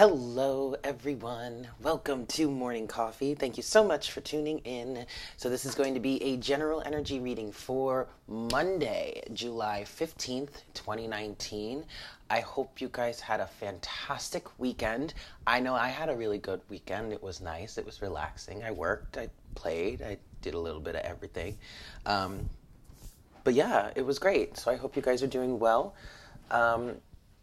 Hello, everyone. Welcome to Morning Coffee. Thank you so much for tuning in. So, this is going to be a general energy reading for Monday, July 15th, 2019. I hope you guys had a fantastic weekend. I know I had a really good weekend. It was nice, it was relaxing. I worked, I played, I did a little bit of everything. Um, but yeah, it was great. So, I hope you guys are doing well. Um,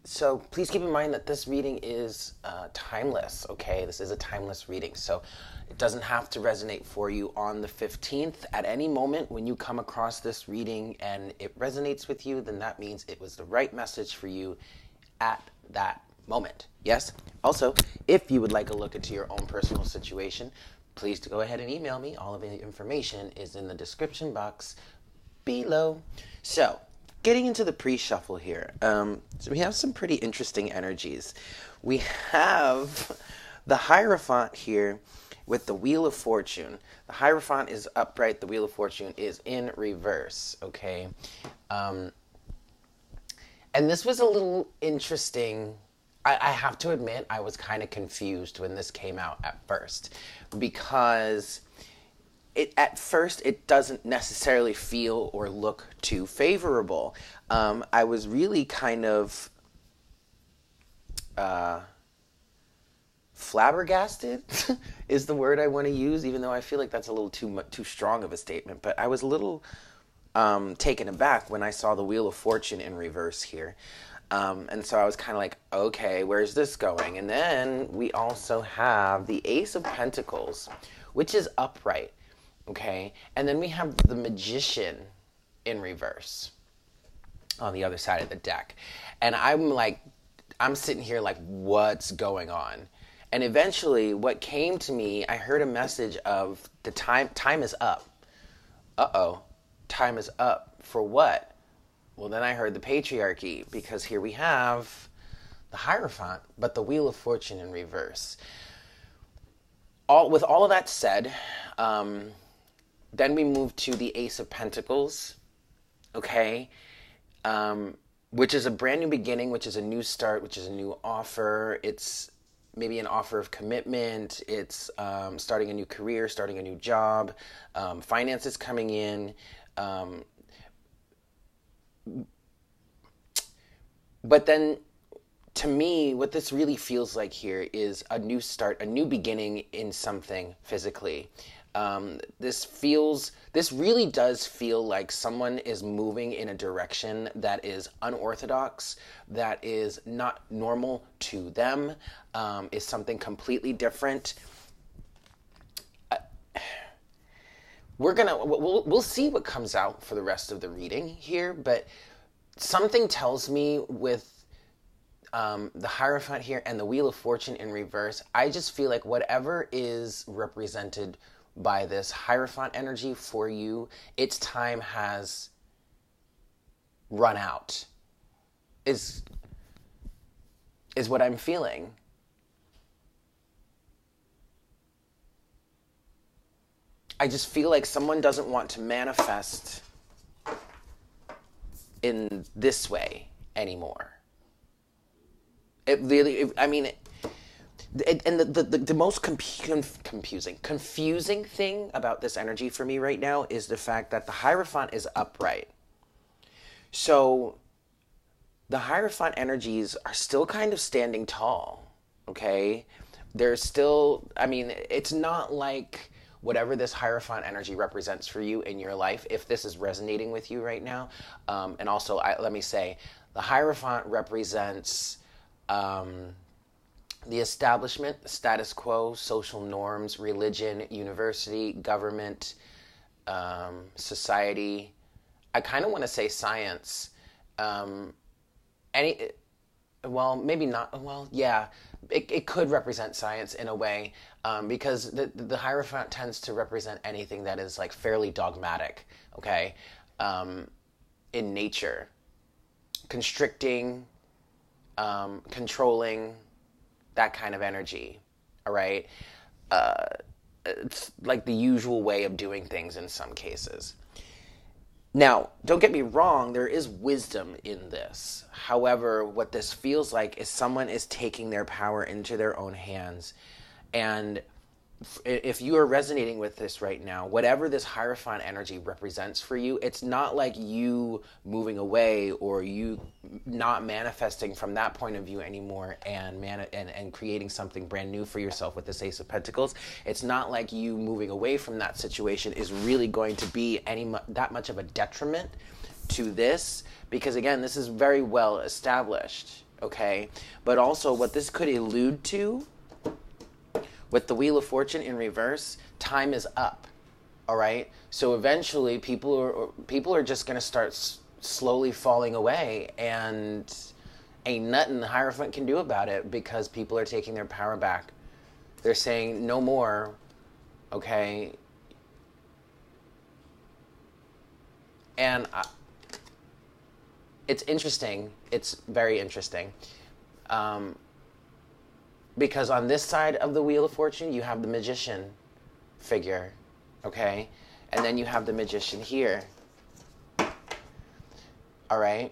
so please keep in mind that this reading is uh, timeless, okay? This is a timeless reading. So it doesn't have to resonate for you on the 15th. At any moment when you come across this reading and it resonates with you, then that means it was the right message for you at that moment. Yes? Also, if you would like a look into your own personal situation, please go ahead and email me. All of the information is in the description box below. So, getting into the pre-shuffle here. Um, so we have some pretty interesting energies. We have the Hierophant here with the Wheel of Fortune. The Hierophant is upright. The Wheel of Fortune is in reverse. Okay, um, and this was a little interesting. I, I have to admit, I was kind of confused when this came out at first because it at first it doesn't necessarily feel or look too favorable. Um, I was really kind of uh, flabbergasted is the word I want to use, even though I feel like that's a little too too strong of a statement. But I was a little um, taken aback when I saw the Wheel of Fortune in reverse here. Um, and so I was kind of like, okay, where's this going? And then we also have the Ace of Pentacles, which is upright. Okay, and then we have the magician in reverse on the other side of the deck. And I'm like, I'm sitting here like, what's going on? And eventually, what came to me, I heard a message of the time time is up. Uh oh, time is up for what? Well, then I heard the patriarchy because here we have the Hierophant, but the Wheel of Fortune in reverse. All with all of that said, um, then we move to the Ace of Pentacles, okay, um, which is a brand new beginning, which is a new start, which is a new offer. It's maybe an offer of commitment. It's um, starting a new career, starting a new job, um, finances coming in. Um, but then to me, what this really feels like here is a new start, a new beginning in something physically. Um, this feels, this really does feel like someone is moving in a direction that is unorthodox, that is not normal to them, um, is something completely different. Uh, we're gonna, we'll, we'll see what comes out for the rest of the reading here, but something tells me with um, the Hierophant here and the Wheel of Fortune in reverse, I just feel like whatever is represented by this Hierophant energy for you, its time has run out. Is is what I'm feeling. I just feel like someone doesn't want to manifest in this way anymore. It really, it, I mean, and the, the, the most conf- confusing confusing thing about this energy for me right now is the fact that the hierophant is upright. So the hierophant energies are still kind of standing tall okay? There's still i mean it's not like whatever this hierophant energy represents for you in your life if this is resonating with you right now um, and also I, let me say the hierophant represents um, the establishment, the status quo, social norms, religion, university, government, um, society. I kind of want to say science. Um, any, well, maybe not. Well, yeah, it, it could represent science in a way um, because the the Hierophant tends to represent anything that is like fairly dogmatic. Okay, um, in nature, constricting, um, controlling that kind of energy. All right. Uh, it's like the usual way of doing things in some cases. Now, don't get me wrong, there is wisdom in this. However, what this feels like is someone is taking their power into their own hands. And if you are resonating with this right now, whatever this Hierophant energy represents for you, it's not like you moving away or you not manifesting from that point of view anymore and man and, and creating something brand new for yourself with this Ace of Pentacles. It's not like you moving away from that situation is really going to be any that much of a detriment to this because again, this is very well established, okay? But also what this could allude to with the Wheel of Fortune in reverse, time is up. All right. So eventually, people are people are just going to start s- slowly falling away, and ain't nothing the Hierophant can do about it because people are taking their power back. They're saying no more. Okay. And I, it's interesting. It's very interesting. Um, because on this side of the Wheel of Fortune, you have the magician figure, okay? And then you have the magician here. All right?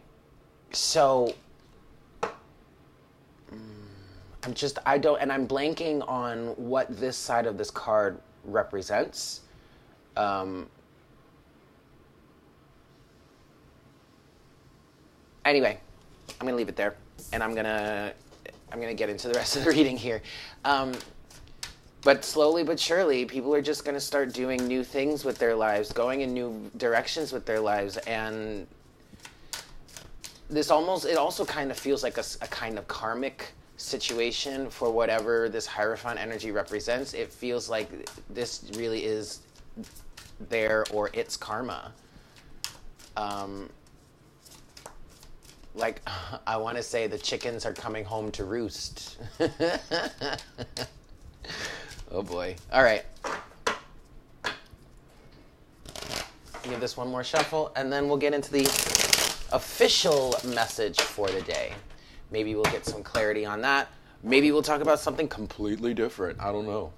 So, mm, I'm just, I don't, and I'm blanking on what this side of this card represents. Um, anyway, I'm going to leave it there. And I'm going to I'm going to get into the rest of the reading here. Um, but slowly but surely, people are just going to start doing new things with their lives, going in new directions with their lives, and this almost it also kind of feels like a, a kind of karmic situation for whatever this hierophant energy represents. It feels like this really is their or its karma. Um, like I want to say the chickens are coming home to roost. oh boy. All right. Give this one more shuffle and then we'll get into the official message for the day. Maybe we'll get some clarity on that. Maybe we'll talk about something completely different. I don't know.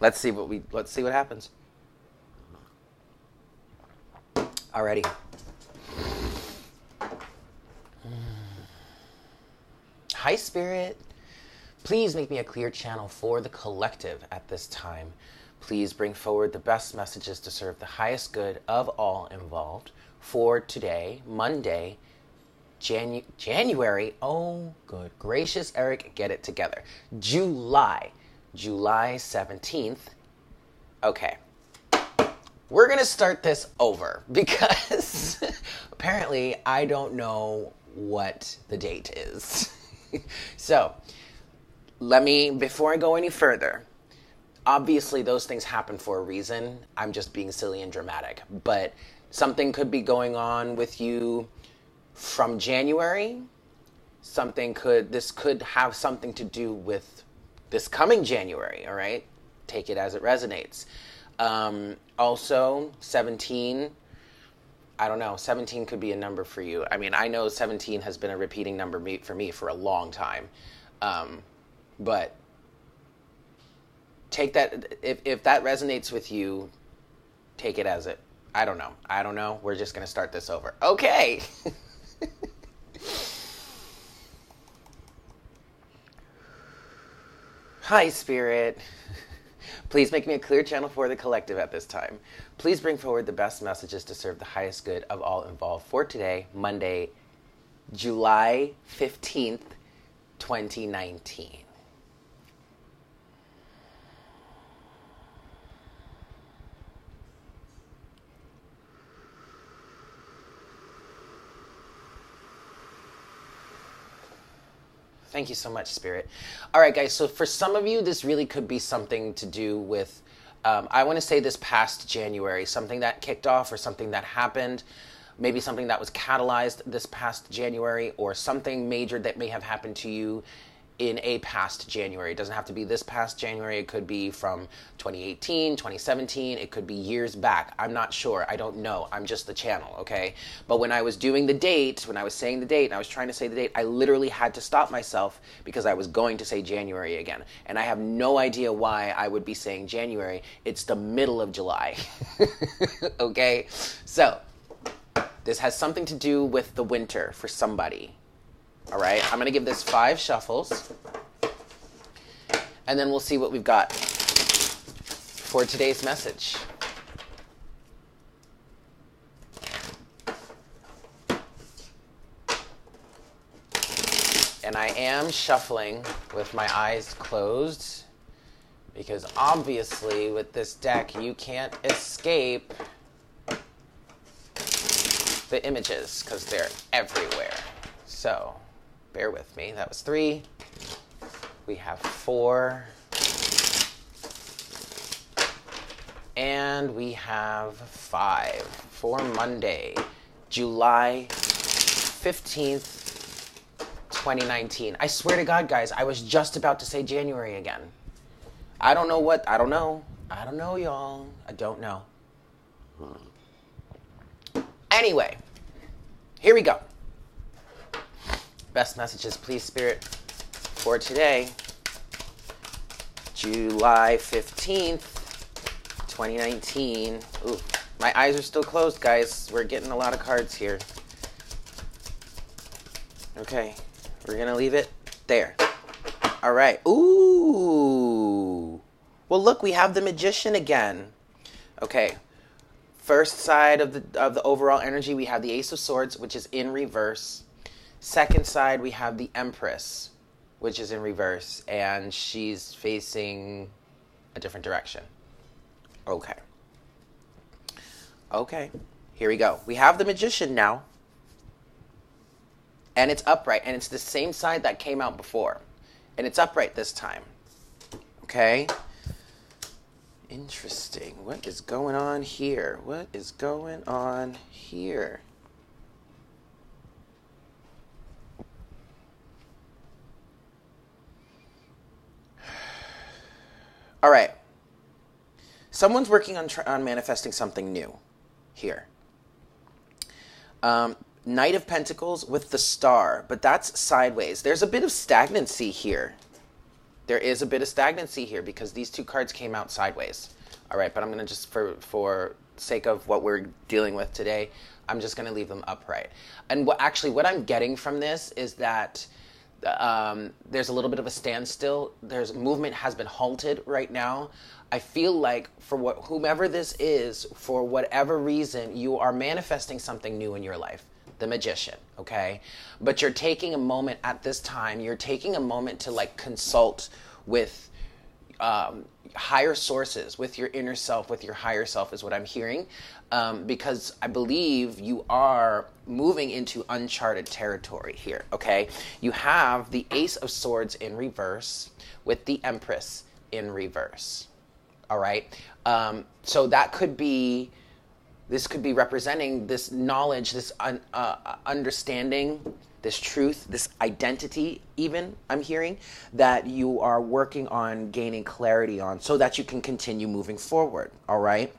Let's see what we let's see what happens. Alrighty. Hi, Spirit. Please make me a clear channel for the collective at this time. Please bring forward the best messages to serve the highest good of all involved for today, Monday, Janu- January. Oh, good gracious, Eric, get it together. July, July 17th. Okay. We're going to start this over because apparently I don't know what the date is. so, let me, before I go any further, obviously those things happen for a reason. I'm just being silly and dramatic. But something could be going on with you from January. Something could, this could have something to do with this coming January, all right? Take it as it resonates. Um, also, 17 I don't know, 17 could be a number for you. I mean, I know 17 has been a repeating number for me for a long time. Um, but take that, if, if that resonates with you, take it as it. I don't know. I don't know. We're just going to start this over. Okay. Hi, Spirit. Please make me a clear channel for the collective at this time. Please bring forward the best messages to serve the highest good of all involved for today, Monday, July 15th, 2019. Thank you so much, Spirit. All right, guys. So for some of you, this really could be something to do with, um, I want to say this past January, something that kicked off or something that happened, maybe something that was catalyzed this past January, or something major that may have happened to you in a past January. It doesn't have to be this past January. It could be from 2018, 2017. It could be years back. I'm not sure. I don't know. I'm just the channel, okay? But when I was doing the date, when I was saying the date, and I was trying to say the date, I literally had to stop myself because I was going to say January again. And I have no idea why I would be saying January. It's the middle of July, okay? So, This has something to do with the winter for somebody. All right, I'm going to give this five shuffles. And then we'll see what we've got for today's message. And I am shuffling with my eyes closed because obviously with this deck you can't escape the images because they're everywhere. So bear with me. That was three. We have four. And we have five for Monday, July 15th, 2019. I swear to God, guys, I was just about to say January again. I don't know what, I don't know. I don't know, y'all. I don't know. Anyway, here we go. Best messages, please, Spirit, for today, July 15th, 2019. Ooh, my eyes are still closed, guys. We're getting a lot of cards here. Okay, we're gonna leave it there. All right. Ooh. Well, look, we have the magician again. Okay. First side of the of the overall energy, we have the Ace of Swords, which is in reverse. Second side, we have the Empress, which is in reverse, and she's facing a different direction. Okay. Okay. Here we go. We have the Magician now. And it's upright, and it's the same side that came out before. And it's upright this time. Okay? Interesting. What is going on here? What is going on here? All right. Someone's working on, on manifesting something new here. Um, Knight of Pentacles with the star, but that's sideways. There's a bit of stagnancy here. There is a bit of stagnancy here because these two cards came out sideways. All right, but I'm going to just, for, for sake of what we're dealing with today, I'm just going to leave them upright. And what actually, what I'm getting from this is that um, there's a little bit of a standstill. There's movement has been halted right now. I feel like for what whomever this is, for whatever reason, you are manifesting something new in your life. The magician, okay? But you're taking a moment at this time. You're taking a moment to like consult with um, higher sources, with your inner self, with your higher self, is what I'm hearing. Um, because I believe you are moving into uncharted territory here, okay? You have the Ace of Swords in reverse with the Empress in reverse, all right? Um, so that could be. This could be representing this knowledge, this un, uh, understanding, this truth, this identity, even I'm hearing, that you are working on gaining clarity on so that you can continue moving forward. All right.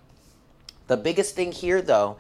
The biggest thing here, though,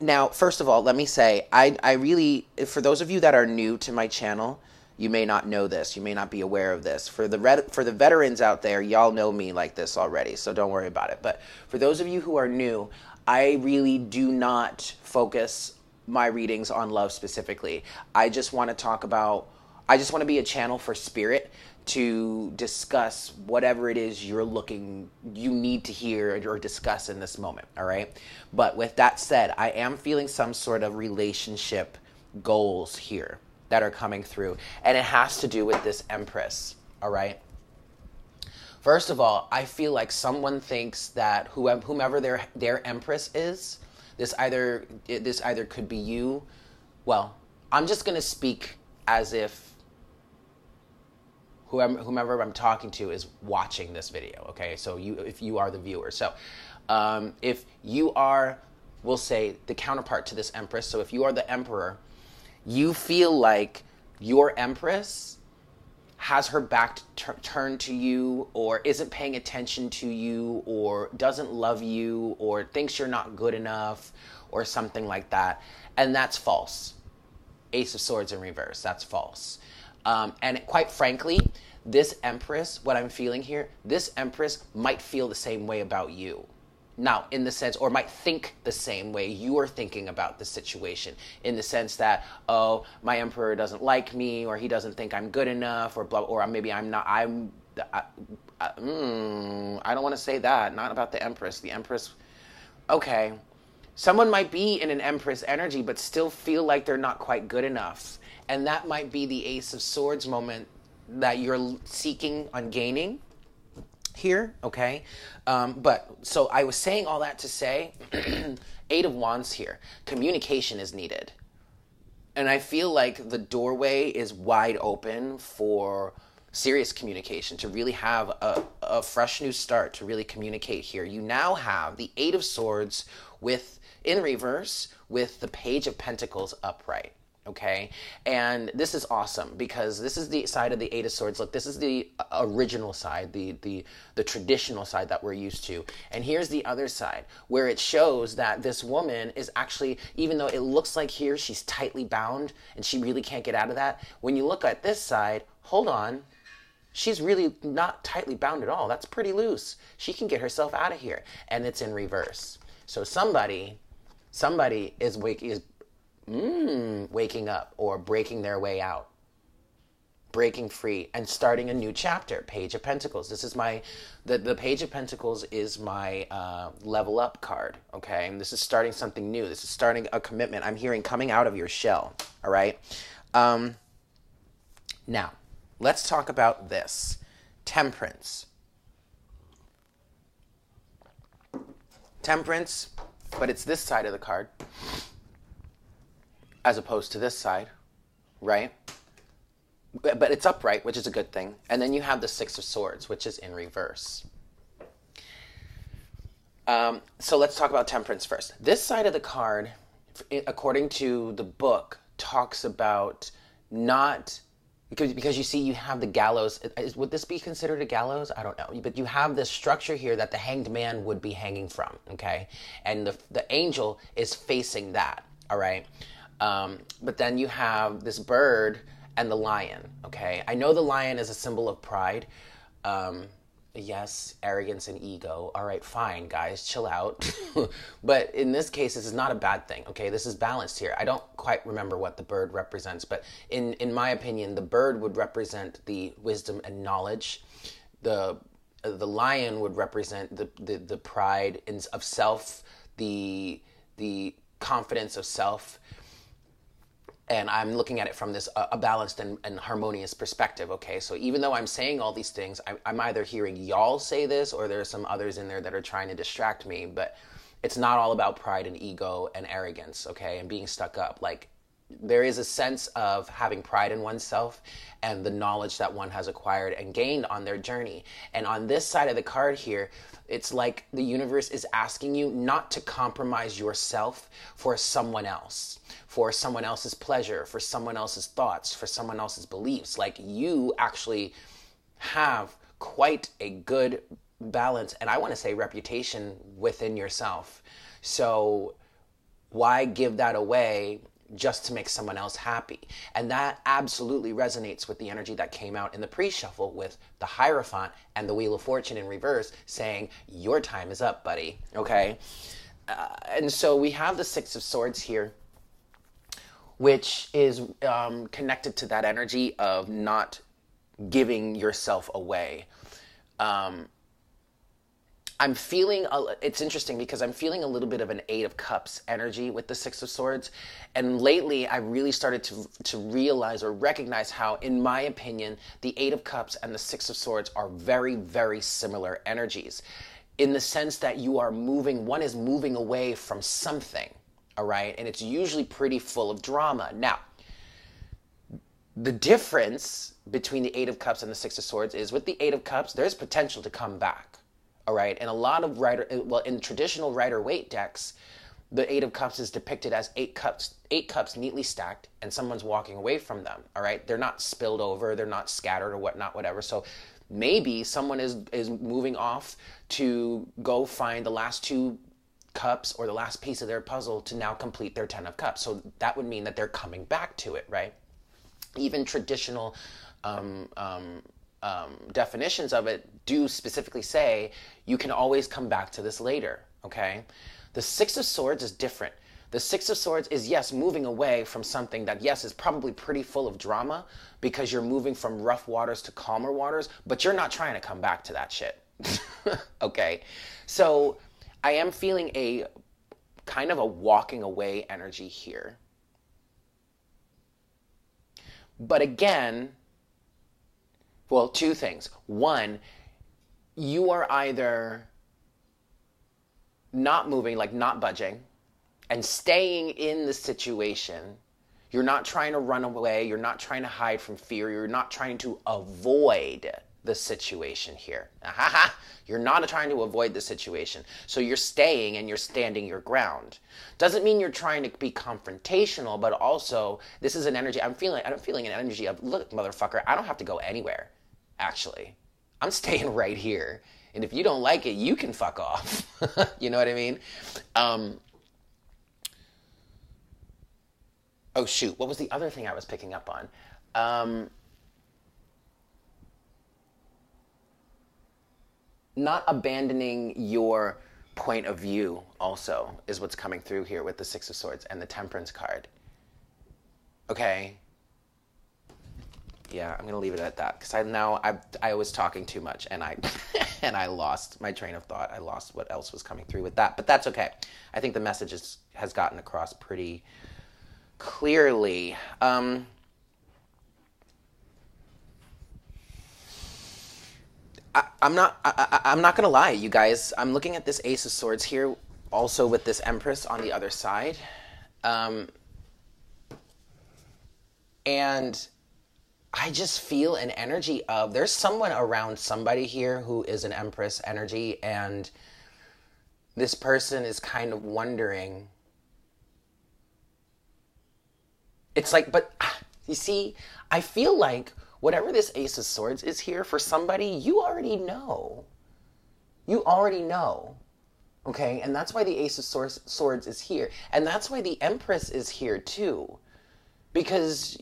now, first of all, let me say, I, I really, for those of you that are new to my channel, you may not know this. You may not be aware of this. For the red, for the veterans out there, y'all know me like this already, so don't worry about it. But for those of you who are new, I really do not focus my readings on love specifically. I just want to talk about I just want to be a channel for spirit to discuss whatever it is you're looking you need to hear or discuss in this moment, all right? But with that said, I am feeling some sort of relationship goals here that are coming through and it has to do with this empress, all right? First of all, I feel like someone thinks that whomever their their empress is, this either this either could be you. Well, I'm just gonna speak as if whoever, whomever I'm talking to is watching this video. Okay, so you if you are the viewer, so um, if you are, we'll say the counterpart to this empress. So if you are the emperor, you feel like your empress has her back t- turned to you or isn't paying attention to you or doesn't love you or thinks you're not good enough or something like that. And that's false. Ace of Swords in reverse, that's false. Um, and quite frankly, this Empress, what I'm feeling here, this Empress might feel the same way about you. Now in the sense or might think the same way you're thinking about the situation in the sense that oh my emperor doesn't like me or he doesn't think i'm good enough or blah or maybe i'm not i'm I, I, mm, I don't want to say that not about the empress. The empress okay someone might be in an empress energy but still feel like they're not quite good enough. And that might be the ace of swords moment that you're seeking on gaining here, okay? Um, but so I was saying all that to say, Eight of Wands here. Communication is needed. And I feel like the doorway is wide open for serious communication, to really have a, a fresh new start, to really communicate here. You now have the Eight of Swords with in reverse with the Page of Pentacles upright okay? And this is awesome because this is the side of the eight of swords. Look this is the uh, original side the the the traditional side that we're used to. And here's the other side where it shows that this woman is actually even though it looks like here she's tightly bound and she really can't get out of that when you look at this side hold on she's really not tightly bound at all. That's pretty loose. She can get herself out of here and it's in reverse. So somebody somebody is wake is mm, waking up or breaking their way out, breaking free, and starting a new chapter. Page of Pentacles. This is my, the, the Page of Pentacles is my uh, level up card, okay? And this is starting something new. This is starting a commitment. I'm hearing coming out of your shell, all right? Um, now, let's talk about this temperance. Temperance, but it's this side of the card as opposed to this side, right? But it's upright, which is a good thing. And then you have the Six of Swords, which is in reverse. Um, so let's talk about temperance first. This side of the card, according to the book, talks about not because because you see you have the gallows. Would this be considered a gallows? I don't know. But you have this structure here that the hanged man would be hanging from. Okay, and the the angel is facing that. All right. Um, but then you have this bird and the lion. Okay, I know the lion is a symbol of pride. Um, yes, arrogance and ego. All right, fine, guys, chill out. but in this case, this is not a bad thing. Okay, this is balanced here. I don't quite remember what the bird represents, but in in my opinion, the bird would represent the wisdom and knowledge. The the lion would represent the the, the pride in, of self, the the confidence of self and I'm looking at it from this uh, a balanced and, and, harmonious perspective. Okay, so even though I'm saying all these things, I, I'm either hearing y'all say this or there's some others in there that are trying to distract me. But it's not all about pride and ego and arrogance. Okay, and being stuck up. Like there is a sense of having pride in oneself and the knowledge that one has acquired and gained on their journey. And on this side of the card here, it's like the universe is asking you not to compromise yourself for someone else, for someone else's pleasure, for someone else's thoughts, for someone else's beliefs. Like you actually have quite a good balance and I want to say reputation within yourself. So why give that away just to make someone else happy. And that absolutely resonates with the energy that came out in the pre shuffle with the Hierophant and the Wheel of Fortune in reverse saying, Your time is up, buddy. Okay? Uh, and so we have the Six of Swords here, which is um, connected to that energy of not giving yourself away. Um, I'm feeling a, it's interesting because I'm feeling a little bit of an 8 of cups energy with the 6 of swords. And lately I really started to to realize or recognize how in my opinion the 8 of cups and the 6 of swords are very very similar energies. In the sense that you are moving one is moving away from something all right? And it's usually pretty full of drama. Now the difference between the 8 of cups and the 6 of swords is with the 8 of cups there's potential to come back all right. And a lot of Rider, well, in traditional Rider Waite decks, the Eight of Cups is depicted as eight cups, eight cups neatly stacked, and someone's walking away from them. All right. They're not spilled over. They're not scattered or whatnot, whatever. So maybe someone is is moving off to go find the last two cups or the last piece of their puzzle to now complete their 10 of cups. So that would mean that they're coming back to it, right? Even traditional um, um, um, definitions of it do specifically say you can always come back to this later. okay? The Six of Swords is different. The Six of Swords is, yes, moving away from something that, yes, is probably pretty full of drama because you're moving from rough waters to calmer waters, but you're not trying to come back to that shit. okay? So I am feeling a kind of a walking away energy here. But again, well, two things. One, you are either not moving, like not budging, and staying in the situation. You're not trying to run away. You're not trying to hide from fear. You're not trying to avoid the situation here. You're not trying to avoid the situation. So you're staying and you're standing your ground. Doesn't mean you're trying to be confrontational, but also this is an energy. I'm feeling I'm feeling an energy of look, motherfucker, I don't have to go anywhere, actually. I'm staying right here. And if you don't like it, you can fuck off. you know what I mean? Um, oh shoot, what was the other thing I was picking up on? Um, not abandoning your point of view also is what's coming through here with the six of swords and the temperance card okay yeah i'm gonna leave it at that because i now I, I was talking too much and i and i lost my train of thought i lost what else was coming through with that but that's okay i think the message is, has gotten across pretty clearly um, I, am not. I, am not gonna lie, you guys. I'm looking at this Ace of Swords here, also with this Empress on the other side, um, and I just feel an energy of there's someone around somebody here who is an Empress energy, and this person is kind of wondering. It's like, but ah, you see, I feel like whatever this Ace of Swords is here for somebody, you already know. You already know. Okay? And that's why the Ace of Swords is here. And that's why the Empress is here too. Because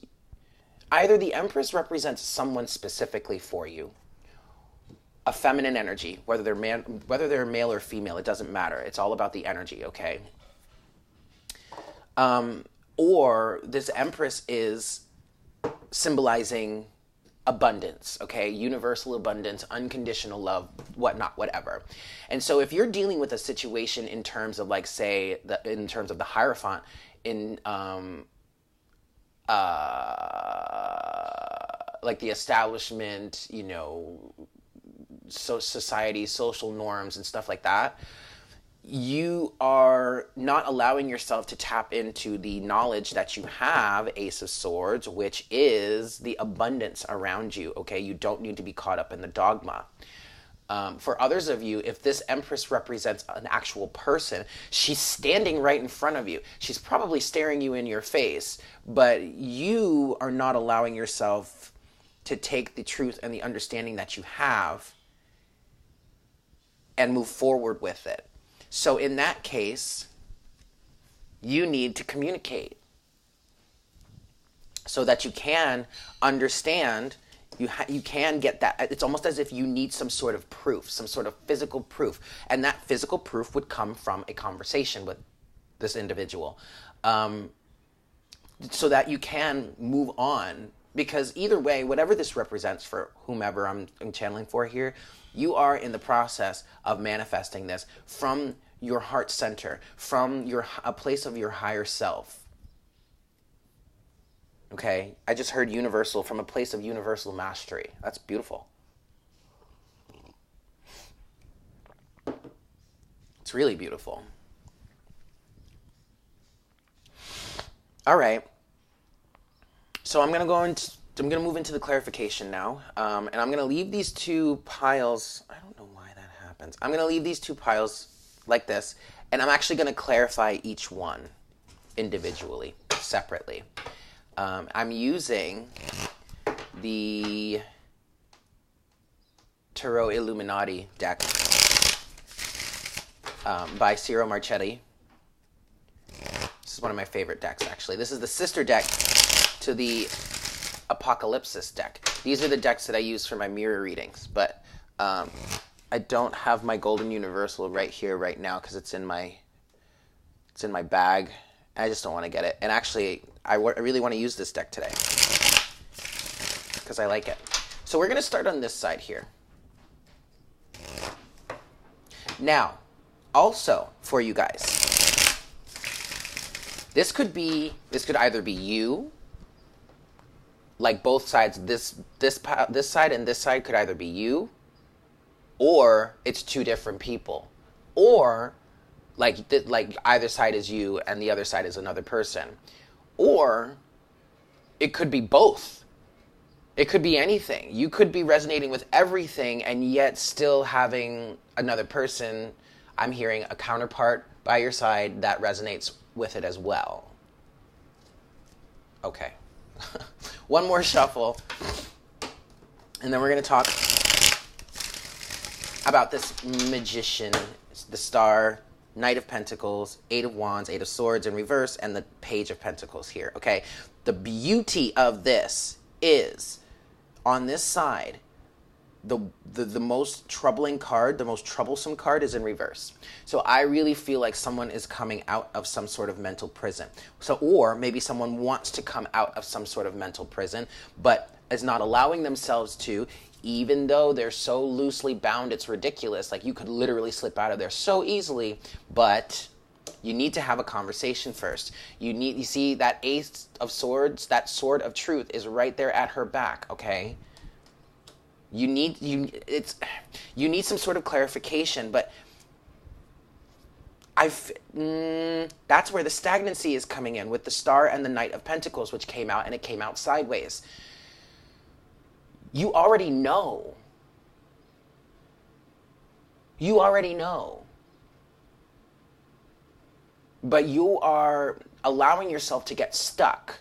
either the Empress represents someone specifically for you, a feminine energy, whether they're man, whether they're male or female, it doesn't matter. It's all about the energy, okay? Um, or this Empress is symbolizing abundance, okay? Universal abundance, unconditional love, whatnot, whatever. And so if you're dealing with a situation in terms of like say the in terms of the Hierophant in um uh like the establishment, you know, so society, social norms and stuff like that, you are not allowing yourself to tap into the knowledge that you have, Ace of Swords, which is the abundance around you. Okay, you don't need to be caught up in the dogma. Um, for others of you, if this Empress represents an actual person, she's standing right in front of you. She's probably staring you in your face, but you are not allowing yourself to take the truth and the understanding that you have and move forward with it. So, in that case, you need to communicate so that you can understand you ha- you can get that it's almost as if you need some sort of proof some sort of physical proof and that physical proof would come from a conversation with this individual um, so that you can move on because either way whatever this represents for whomever I'm, I'm channeling for here you are in the process of manifesting this from your heart center, from your a place of your higher self. Okay? I just heard universal from a place of universal mastery. That's beautiful. It's really beautiful. All right. So I'm going to go into I'm going to move into the clarification now, um, and I'm going to leave these two piles. I don't know why that happens. I'm going to leave these two piles like this, and I'm actually going to clarify each one individually, separately. Um, I'm using the Tarot Illuminati deck um, by Ciro Marchetti. This is one of my favorite decks, actually. This is the sister deck to the Apocalypsis deck. These are the decks that I use for my mirror readings, but um, I don't have my golden universal right here right now because it's in my it's in my bag. I just don't want to get it. And actually, I, I really want to use this deck today because I like it. So we're going to start on this side here. Now, also for you guys, this could be this could either be you, like both sides. This this this side and this side could either be you, or it's two different people, or like th- like either side is you and the other side is another person, or it could be both it could be anything. You could be resonating with everything and yet still having another person, I'm hearing a counterpart by your side that resonates with it as well. Okay. One more shuffle. And then we're going to talk about this magician, the star, Knight of Pentacles, Eight of Wands, Eight of Swords in reverse, and the Page of Pentacles here. Okay. The beauty of this is on this side, the, the the most troubling card, the most troublesome card is in reverse. So I really feel like someone is coming out of some sort of mental prison. So or maybe someone wants to come out of some sort of mental prison, but is not allowing themselves to even though they're so loosely bound it's ridiculous. Like you could literally slip out of there so easily, but you need to have a conversation first. You need you see that ace of swords, that sword of truth is right there at her back, okay? You need you it's you need some sort of clarification, but I've mm, that's where the stagnancy is coming in with the star and the knight of pentacles which came out and it came out sideways. You already know. You already know but you are allowing yourself to get stuck.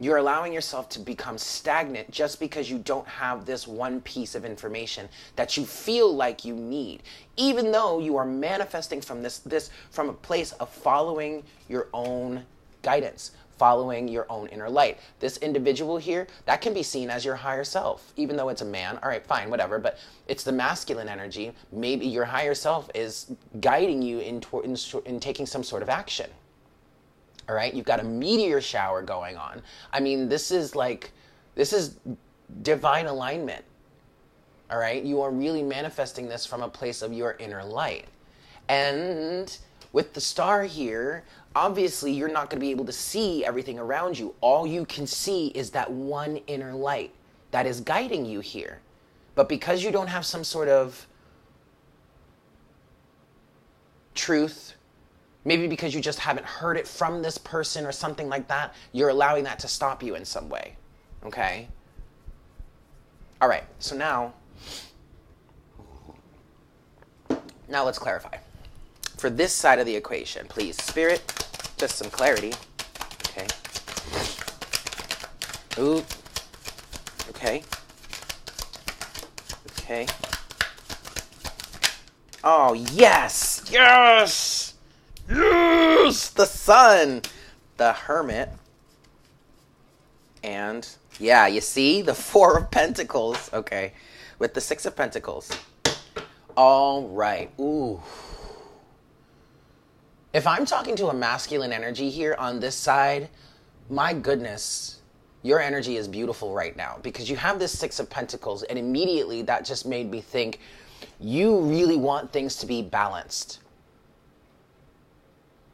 You're allowing yourself to become stagnant just because you don't have this one piece of information that you feel like you need, even though you are manifesting from this, this from a place of following your own guidance, following your own inner light. This individual here, that can be seen as your higher self, even though it's a man. All right, fine, whatever, but it's the masculine energy. Maybe your higher self is guiding you in, in, in taking some sort of action. All right, you've got a meteor shower going on. I mean, this is like, this is divine alignment. All right, you are really manifesting this from a place of your inner light. And with the star here, obviously you're not going to be able to see everything around you. All you can see is that one inner light that is guiding you here. But because you don't have some sort of truth, maybe because you just haven't heard it from this person or something like that, you're allowing that to stop you in some way. Okay? All right, so now, now let's clarify. For this side of the equation, please, Spirit, just some clarity. Okay. Ooh. Okay. Okay. Oh, yes! Yes! Yes! The sun! The hermit. And, yeah, you see? The four of pentacles. Okay. With the six of pentacles. All right. Ooh if I'm talking to a masculine energy here on this side, my goodness, your energy is beautiful right now because you have this Six of Pentacles, and immediately that just made me think you really want things to be balanced.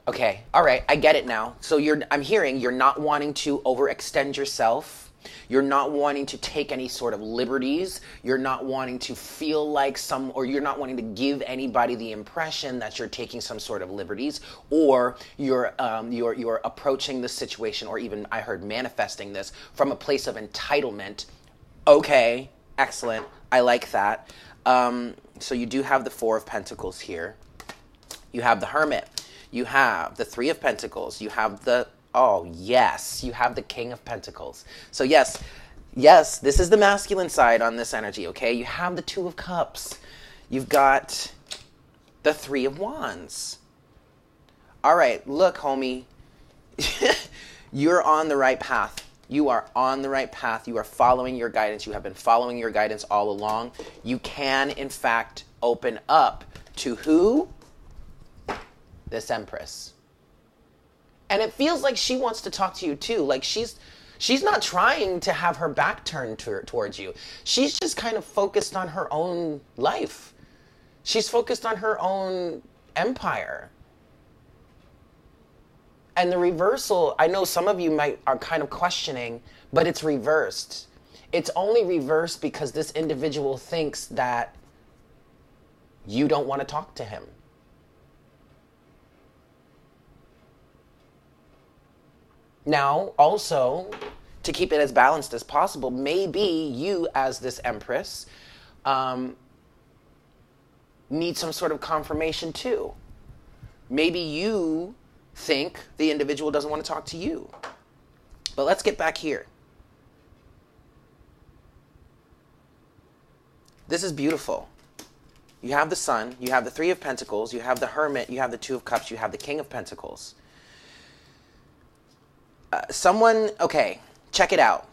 Okay, all right, I get it now. So you're I'm hearing you're not wanting to overextend yourself you're not wanting to take any sort of liberties. You're not wanting to feel like some, or you're not wanting to give anybody the impression that you're taking some sort of liberties, or you're um, you're you're approaching the situation, or even I heard manifesting this from a place of entitlement. Okay, excellent. I like that. Um, so you do have the Four of Pentacles here. You have the Hermit. You have the Three of Pentacles. You have the Oh, yes, you have the King of Pentacles. So, yes, yes, this is the masculine side on this energy, okay? You have the Two of Cups. You've got the Three of Wands. All right, look, homie, you're on the right path. You are on the right path. You are following your guidance. You have been following your guidance all along. You can, in fact, open up to who? This Empress. And it feels like she wants to talk to you too. Like she's she's not trying to have her back turned to, towards you. She's just kind of focused on her own life. She's focused on her own empire. And the reversal, I know some of you might are kind of questioning, but it's reversed. It's only reversed because this individual thinks that you don't want to talk to him. Now, also, to keep it as balanced as possible, maybe you, as this empress, um, need some sort of confirmation too. Maybe you think the individual doesn't want to talk to you. But let's get back here. This is beautiful. You have the sun, you have the Three of Pentacles, you have the Hermit, you have the Two of Cups, you have the King of Pentacles. Uh, someone, okay, check it out.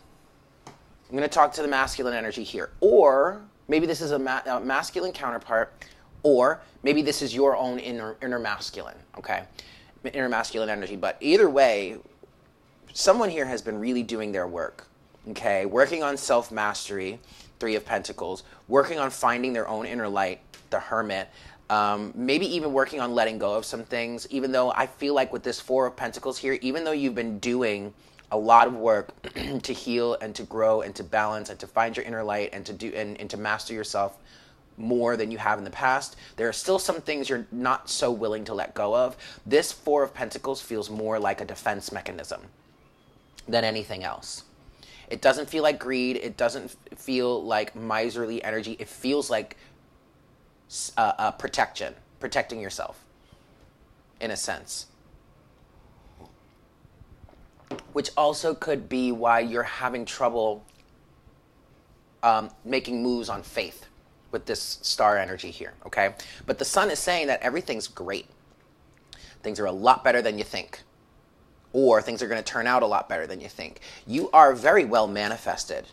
I'm going to talk to the masculine energy here. Or maybe this is a, ma- a masculine counterpart, or maybe this is your own inner, inner masculine, okay? Inner masculine energy. But either way, someone here has been really doing their work, okay? Working on self mastery, Three of Pentacles, working on finding their own inner light, the Hermit. Um, maybe even working on letting go of some things, even though I feel like with this Four of Pentacles here, even though you've been doing a lot of work to heal and to grow and to balance and to find your inner light and to do and, and to master yourself more than you have in the past. There are still some things you're not so willing to let go of. This Four of Pentacles feels more like a defense mechanism than anything else. It doesn't feel like greed. It doesn't feel like miserly energy. It feels like uh, uh, protection, protecting yourself, in a sense. Which also could be why you're having trouble um, making moves on faith with this star energy here, okay? But the sun is saying that everything's great. Things are a lot better than you think. Or things are going to turn out a lot better than you think. You are very well manifested.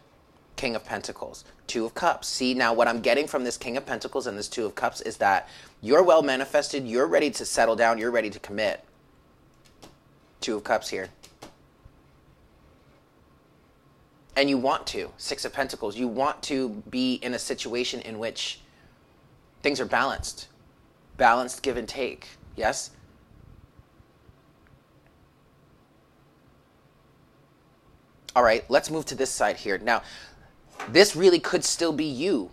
King of Pentacles, Two of Cups. See, now what I'm getting from this King of Pentacles and this Two of Cups is that you're well manifested, you're ready to settle down, you're ready to commit. Two of Cups here. And you want to, Six of Pentacles, you want to be in a situation in which things are balanced. Balanced give and take. Yes? All right, let's move to this side here. Now, this really could still be you.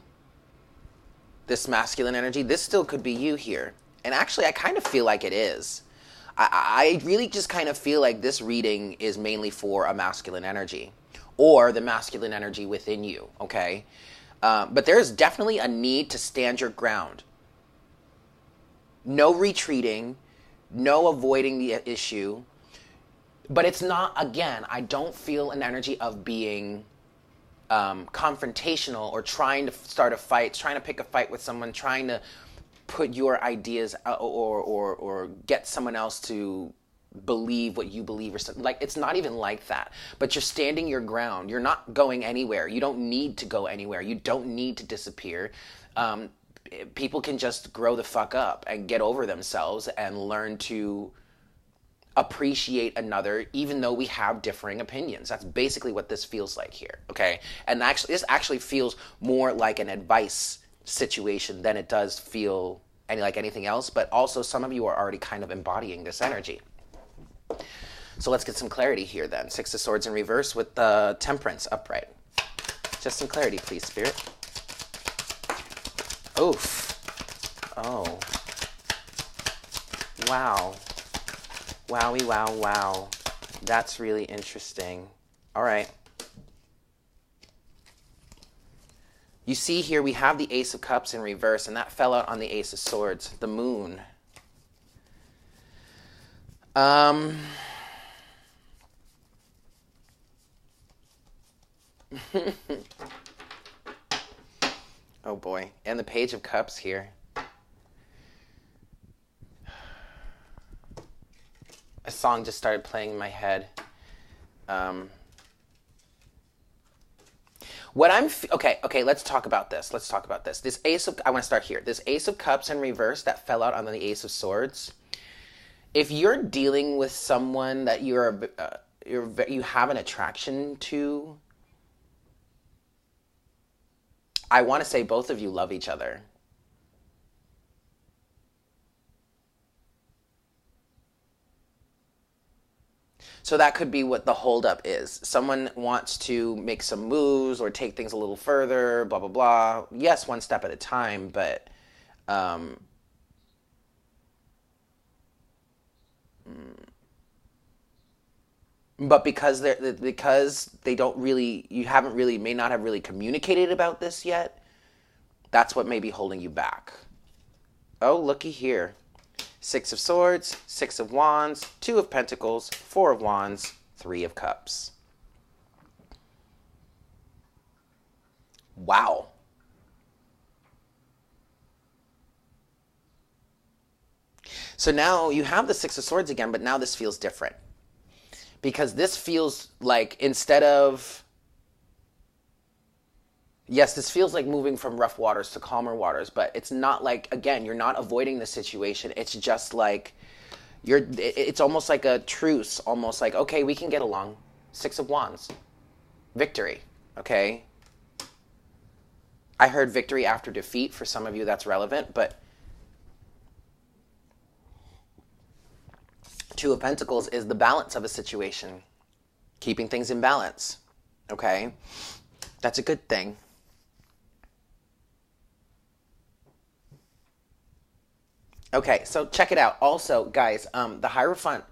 This masculine energy, this still could be you here. And actually, I kind of feel like it is. I, I really just kind of feel like this reading is mainly for a masculine energy or the masculine energy within you, okay? Uh, but there is definitely a need to stand your ground. No retreating, no avoiding the issue. But it's not, again, I don't feel an energy of being um, confrontational or trying to start a fight, trying to pick a fight with someone, trying to put your ideas uh, or, or, or get someone else to believe what you believe or something. Like it's not even like that. But you're standing your ground. You're not going anywhere. You don't need to go anywhere. You don't need to disappear. Um, people can just grow the fuck up and get over themselves and learn to appreciate another even though we have differing opinions that's basically what this feels like here okay and actually this actually feels more like an advice situation than it does feel any like anything else but also some of you are already kind of embodying this energy so let's get some clarity here then. Six of Swords in reverse with the Temperance upright. Just some clarity, please, Spirit. Oof. Oh. Wow. Wowie, wow, wow. That's really interesting. All right. You see here we have the Ace of Cups in reverse, and that fell out on the Ace of Swords, the Moon. Um, oh boy. And the Page of Cups here. A song just started playing in my head. Um, What I'm f- okay, okay, let's talk about this. Let's talk about this. This ace of I want to start here. This ace of cups in reverse that fell out on the ace of swords. If you're dealing with someone that you're uh, you're you have an attraction to, I want to say both of you love each other. So that could be what the holdup is. Someone wants to make some moves or take things a little further, blah, blah, blah. Yes, one step at a time, but. Um, but because they're because they don't really you haven't really may not have really communicated about this yet that's what may be holding you back oh looky here Six of Swords, Six of Wands, Two of Pentacles, Four of Wands, Three of Cups. Wow. So now you have the Six of Swords again, but now this feels different. Because this feels like instead of yes, this feels like moving from rough waters to calmer waters, but it's not like again, you're not avoiding the situation. It's just like you're it's almost like a truce, almost like okay, we can get along. 6 of wands. Victory, okay? I heard victory after defeat for some of you that's relevant, but Two of Pentacles is the balance of a situation, keeping things in balance. Okay? That's a good thing. Okay, so check it out. Also, guys, um, the Hierophant,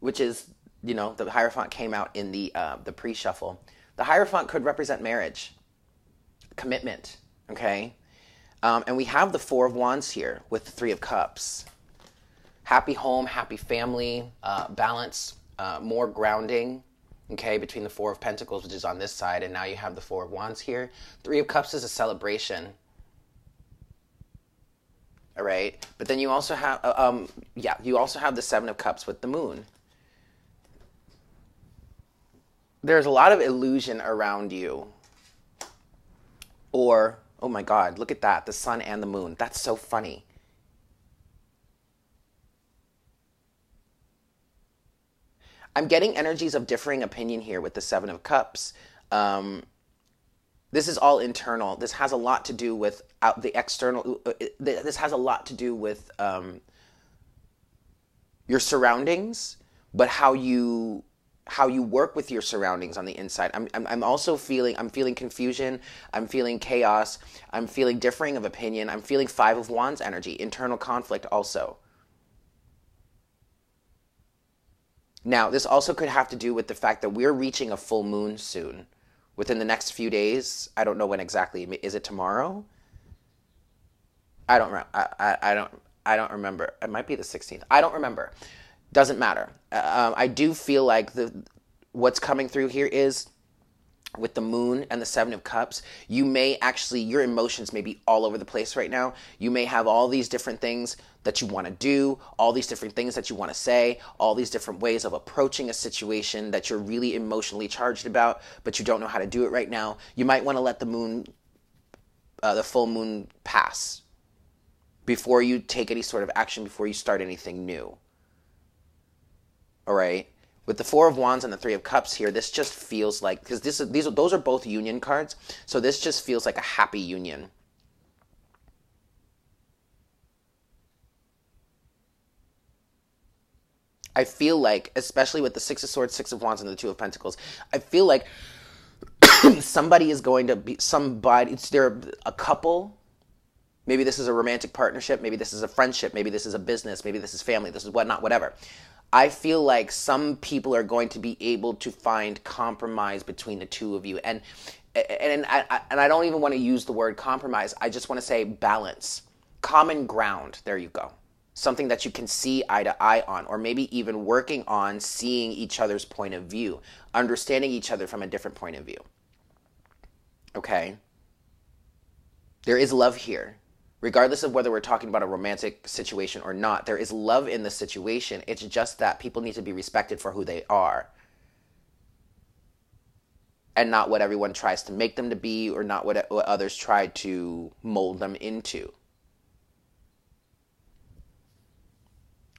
which is you know the Hierophant came out in the uh, the pre shuffle. The Hierophant could represent marriage, commitment. Okay, um, and we have the Four of Wands here with the Three of Cups. Happy home, happy family, uh, balance, uh, more grounding. Okay, between the Four of Pentacles, which is on this side, and now you have the Four of Wands here. Three of Cups is a celebration all right? But then you also have uh, um yeah you also have the seven of cups with the moon. There's a lot of illusion around you. Or oh my god look at that the sun and the moon. That's so funny. I'm getting energies of differing opinion here with the seven of cups. Um, this is all internal. This has a lot to do with out the external. Uh, this has a lot to do with um, your surroundings, but how you how you work with your surroundings on the inside. I'm, I'm, I'm also feeling I'm feeling confusion. I'm feeling chaos. I'm feeling differing of opinion. I'm feeling five of wands energy, internal conflict also. Now, this also could have to do with the fact that we're reaching a full moon soon within the next few days. I don't know when exactly. Is it tomorrow? I don't. I, I, I don't. I don't remember. It might be the 16th. I don't remember. Doesn't matter. Uh, um, I do feel like the what's coming through here is with the moon and the seven of cups you may actually your emotions may be all over the place right now. You may have all these different things that you want to do all these different things that you want to say all these different ways of approaching a situation that you're really emotionally charged about but you don't know how to do it right now. You might want to let the moon uh, the full moon pass before you take any sort of action before you start anything new. All right with the four of wands and the three of cups here this just feels like because this is these are those are both union cards so this just feels like a happy union I feel like, especially with the Six of Swords, Six of Wands, and the Two of Pentacles, I feel like somebody is going to be somebody. It's there a couple. Maybe this is a romantic partnership. Maybe this is a friendship. Maybe this is a business. Maybe this is family. This is whatnot. Whatever. I feel like some people are going to be able to find compromise between the two of you, and and I, and I don't even want to use the word compromise. I just want to say balance, common ground. There you go. Something that you can see eye to eye on, or maybe even working on seeing each other's point of view, understanding each other from a different point of view. Okay? There is love here regardless of whether we're talking about a romantic situation or not, there is love in the situation. It's just that people need to be respected for who they are. and not what everyone tries to make them to be or not what, what others try to mold them into.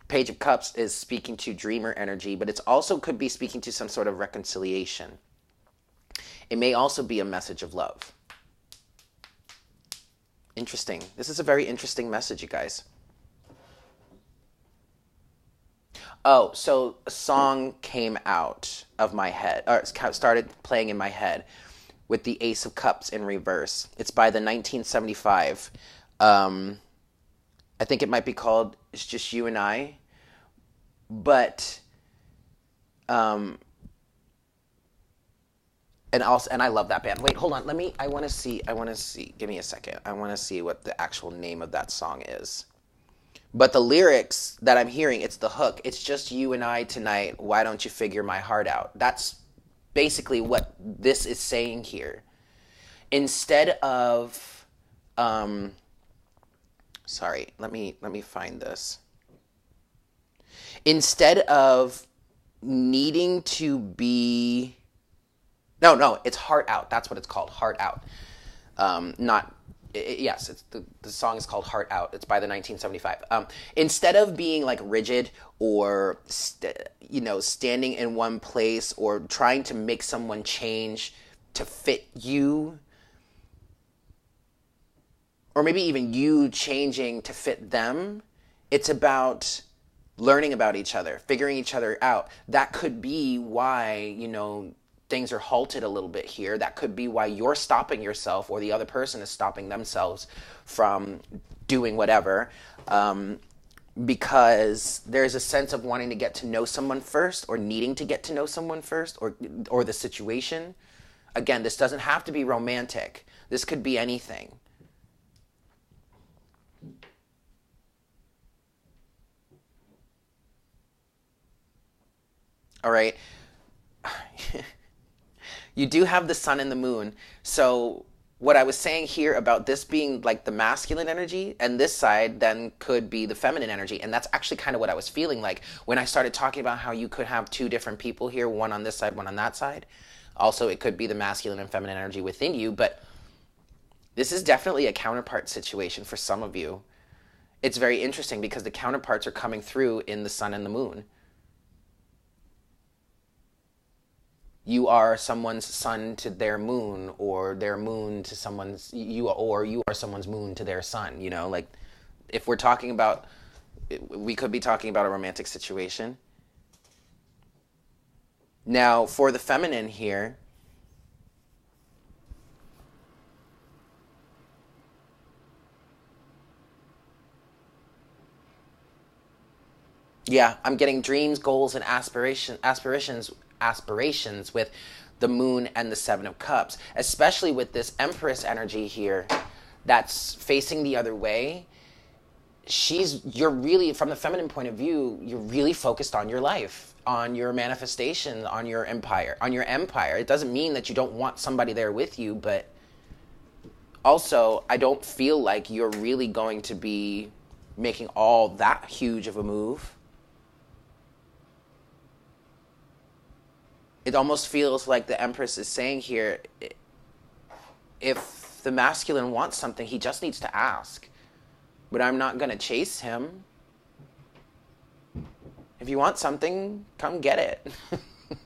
Page of Cups is speaking to dreamer energy, but it's also could be speaking to some sort of reconciliation. It may also be a message of love. Interesting. This is a very interesting message, you guys. Oh, so a song came out of my head, or started playing in my head with the Ace of Cups in reverse. It's by the 1975. Um, I think it might be called "It's Just You and I," but um, and also and I love that band. Wait, hold on. Let me. I want to see. I want to see. Give me a second. I want to see what the actual name of that song is. But the lyrics that I'm hearing, it's the hook. It's just you and I tonight. Why don't you figure my heart out? That's basically what this is saying here. Instead of, um, sorry, let me let me find this. Instead of needing to be, no, no, it's heart out. That's what it's called, heart out. Um, not it, yes, it's the, the song is called Heart Out. It's by the 1975. Um, instead of being like rigid or st- you know standing in one place or trying to make someone change to fit you, or maybe even you changing to fit them, it's about learning about each other, figuring each other out. That could be why you know things are halted a little bit here. That could be why you're stopping yourself or the other person is stopping themselves from doing whatever. Um, because there's a sense of wanting to get to know someone first or needing to get to know someone first or or the situation. Again, this doesn't have to be romantic. This could be anything. All right. you do have the sun and the moon. So what I was saying here about this being like the masculine energy and this side then could be the feminine energy. And that's actually kind of what I was feeling like when I started talking about how you could have two different people here, one on this side, one on that side. Also, it could be the masculine and feminine energy within you, but this is definitely a counterpart situation for some of you. It's very interesting because the counterparts are coming through in the sun and the moon. You are someone's sun to their moon or their moon to someone's you or you are someone's moon to their sun you know? Like if we're talking about we could be talking about a romantic situation. Now for the feminine here yeah i'm getting dreams goals and aspiration aspirations aspirations with the moon and the seven of cups especially with this empress energy here that's facing the other way. She's you're really from the feminine point of view you're really focused on your life on your manifestation on your empire on your empire. It doesn't mean that you don't want somebody there with you but also i don't feel like you're really going to be making all that huge of a move it almost feels like the Empress is saying here if the masculine wants something, he just needs to ask. But I'm not going to chase him. If you want something, come get it.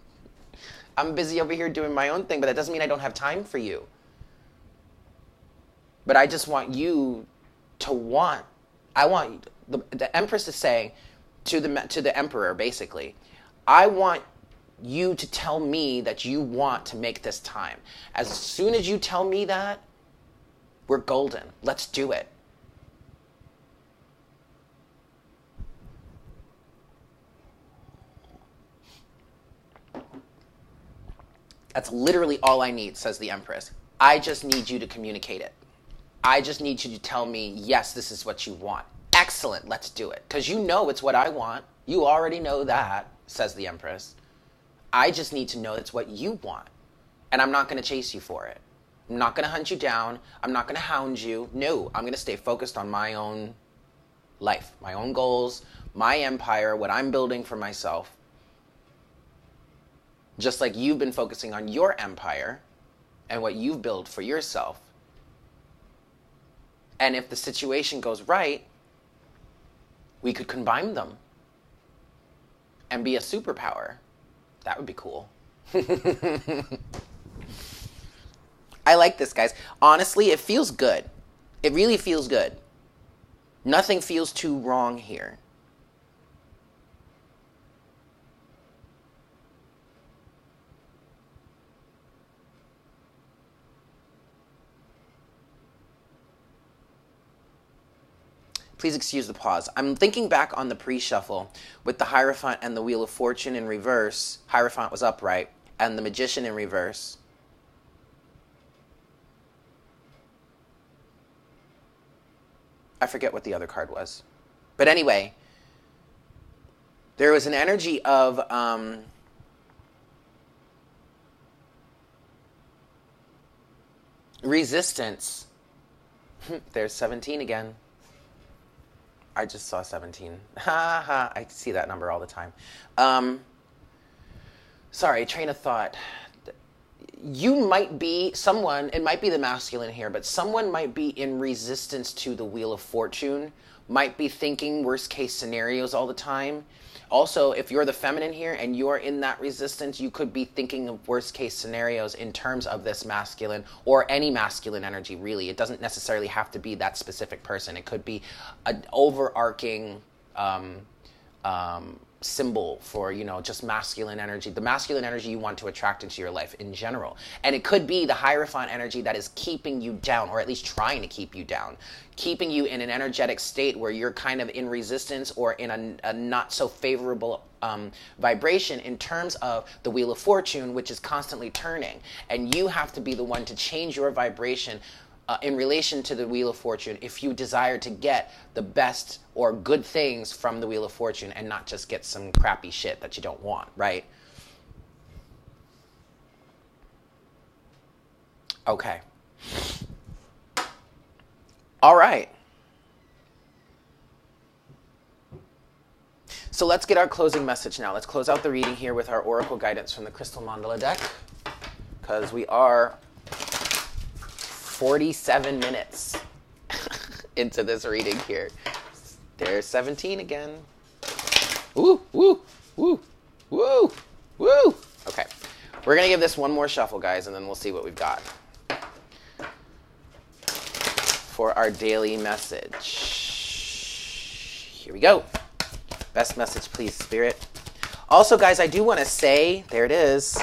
I'm busy over here doing my own thing, but that doesn't mean I don't have time for you. But I just want you to want. I want the, the Empress is saying to the to the Emperor basically, I want you to tell me that you want to make this time. As soon as you tell me that, we're golden. Let's do it. That's literally all I need, says the Empress. I just need you to communicate it. I just need you to tell me, yes, this is what you want. Excellent, let's do it. Because you know it's what I want. You already know that, says the Empress. I just need to know it's what you want. And I'm not going to chase you for it. I'm not going to hunt you down. I'm not going to hound you. No, I'm going to stay focused on my own life, my own goals, my empire, what I'm building for myself. just like you've been focusing on your empire and what you've built for yourself. And if the situation goes right, we could combine them and be a superpower. That would be cool. I like this, guys. Honestly, it feels good. It really feels good. Nothing feels too wrong here. Please excuse the pause. I'm thinking back on the pre shuffle with the Hierophant and the Wheel of Fortune in reverse. Hierophant was upright, and the Magician in reverse. I forget what the other card was. But anyway, there was an energy of. Um, resistance. There's 17 again. I just saw 17. Ha ha. I see that number all the time. Um, sorry, train of thought. You might be someone, it might be the masculine here, but someone might be in resistance to the Wheel of Fortune, might be thinking worst case scenarios all the time. Also, if you're the feminine here and you're in that resistance, you could be thinking of worst case scenarios in terms of this masculine or any masculine energy, really. It doesn't necessarily have to be that specific person, it could be an overarching. Um, um, symbol for you know just masculine energy the masculine energy you want to attract into your life in general. And it could be the hierophant energy that is keeping you down or at least trying to keep you down keeping you in an energetic state where you're kind of in resistance or in a, a not so favorable um, vibration in terms of the wheel of fortune which is constantly turning. And you have to be the one to change your vibration uh, in relation to the Wheel of Fortune if you desire to get the best or good things from the Wheel of Fortune and not just get some crappy shit that you don't want, right? Okay. All right. So let's get our closing message now. Let's close out the reading here with our oracle guidance from the Crystal Mandala deck because we are 47 minutes into this reading here. There's 17 again. Woo, woo, woo, woo, woo. Okay, we're gonna give this one more shuffle, guys, and then we'll see what we've got for our daily message. Here we go. Best message, please, Spirit. Also, guys, I do want to say, there it is.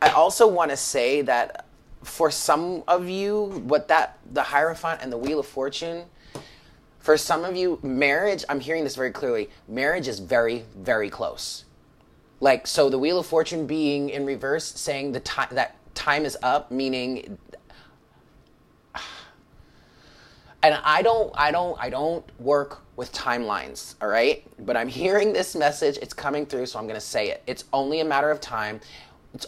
I also want to say that for some of you, what that, the Hierophant and the Wheel of Fortune, for some of you, marriage, I'm hearing this very clearly, marriage is very, very close. Like, so the Wheel of Fortune being in reverse, saying the time, that time is up, meaning, and I don't, I don't, I don't work with timelines, all right? But I'm hearing this message, it's coming through, so I'm gonna say it. It's only a matter of time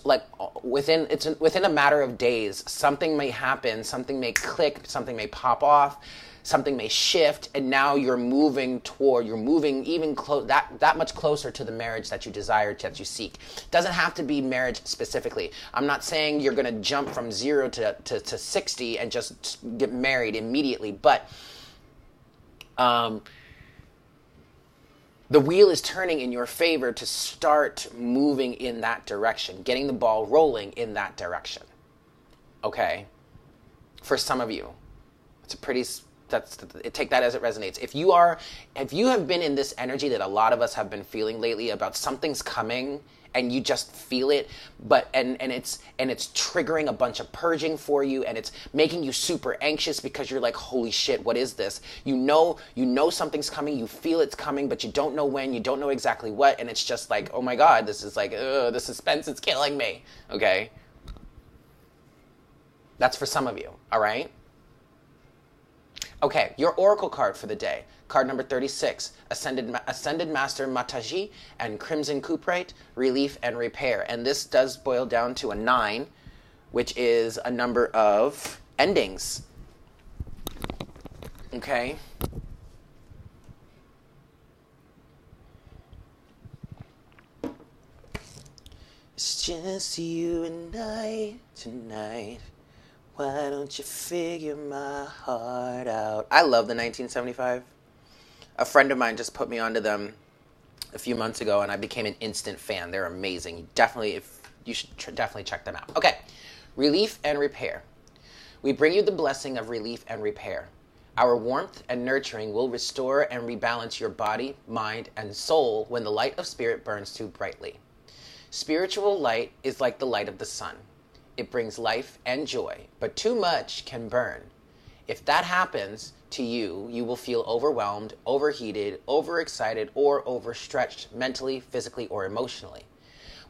like within it's within a matter of days something may happen something may click something may pop off something may shift and now you're moving toward you're moving even close that that much closer to the marriage that you desire that you seek. Doesn't have to be marriage specifically. I'm not saying you're going to jump from 0 to, to, to 60 and just get married immediately but um the wheel is turning in your favor to start moving in that direction, getting the ball rolling in that direction. Okay? For some of you, it's a pretty that's take that as it resonates. If you are if you have been in this energy that a lot of us have been feeling lately about something's coming and you just feel it but and and it's and it's triggering a bunch of purging for you and it's making you super anxious because you're like holy shit what is this? You know you know something's coming you feel it's coming but you don't know when you don't know exactly what and it's just like oh my god this is like ugh, the suspense is killing me. Okay? That's for some of you all right okay your oracle card for the day Card number 36, Ascended, Ascended Master Mataji and Crimson Cuprite, Relief and Repair. And this does boil down to a 9, which is a number of endings. Okay? It's just you and I tonight. Why don't you figure my heart out? I love the 1975. A friend of mine just put me onto them a few months ago, and I became an instant fan. They're amazing. Definitely, if you should tr- definitely check them out. Okay, relief and repair. We bring you the blessing of relief and repair. Our warmth and nurturing will restore and rebalance your body, mind, and soul when the light of spirit burns too brightly. Spiritual light is like the light of the sun. It brings life and joy, but too much can burn. If that happens to you, you will feel overwhelmed, overheated, overexcited, or overstretched mentally, physically, or emotionally.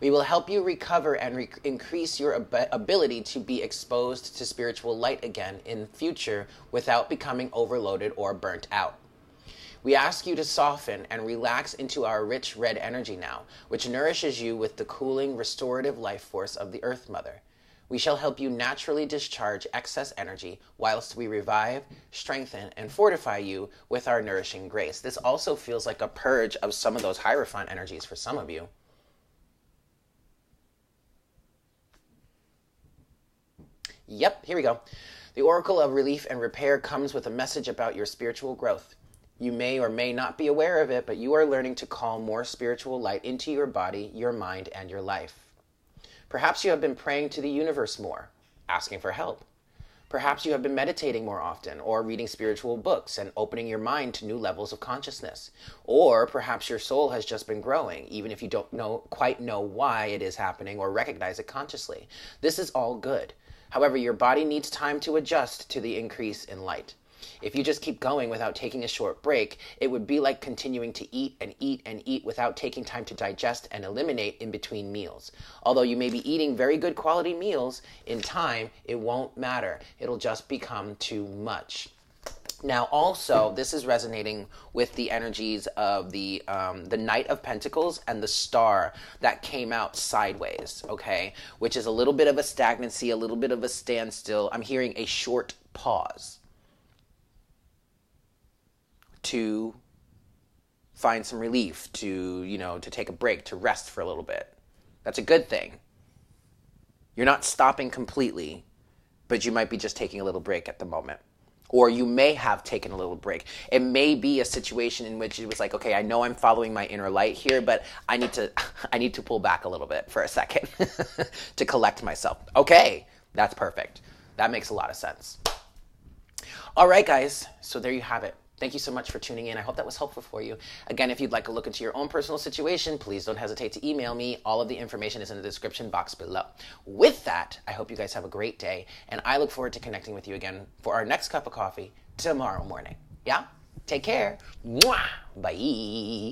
We will help you recover and re- increase your ab- ability to be exposed to spiritual light again in future without becoming overloaded or burnt out. We ask you to soften and relax into our rich red energy now, which nourishes you with the cooling, restorative life force of the Earth Mother. We shall help you naturally discharge excess energy whilst we revive, strengthen, and fortify you with our nourishing grace. This also feels like a purge of some of those Hierophant energies for some of you. Yep, here we go. The Oracle of Relief and Repair comes with a message about your spiritual growth. You may or may not be aware of it, but you are learning to call more spiritual light into your body, your mind, and your life. Perhaps you have been praying to the universe more, asking for help. Perhaps you have been meditating more often, or reading spiritual books and opening your mind to new levels of consciousness. Or perhaps your soul has just been growing, even if you don't know quite know why it is happening or recognize it consciously. This is all good. However, your body needs time to adjust to the increase in light. If you just keep going without taking a short break, it would be like continuing to eat and eat and eat without taking time to digest and eliminate in between meals. Although you may be eating very good quality meals, in time, it won't matter. It'll just become too much. Now, also, this is resonating with the energies of the um, the Knight of Pentacles and the Star that came out sideways. Okay, which is a little bit of a stagnancy, a little bit of a standstill. I'm hearing a short pause to find some relief, to, you know, to take a break, to rest for a little bit. That's a good thing. You're not stopping completely, but you might be just taking a little break at the moment. Or you may have taken a little break. It may be a situation in which it was like, okay, I know I'm following my inner light here, but I need to I need to pull back a little bit for a second to collect myself. Okay, that's perfect. That makes a lot of sense. All right, guys. So there you have it. Thank you so much for tuning in. I hope that was helpful for you. Again, if you'd like to look into your own personal situation, please don't hesitate to email me. All of the information is in the description box below. With that, I hope you guys have a great day, and I look forward to connecting with you again for our next cup of coffee tomorrow morning. Yeah? Take care. Mwah! Bye.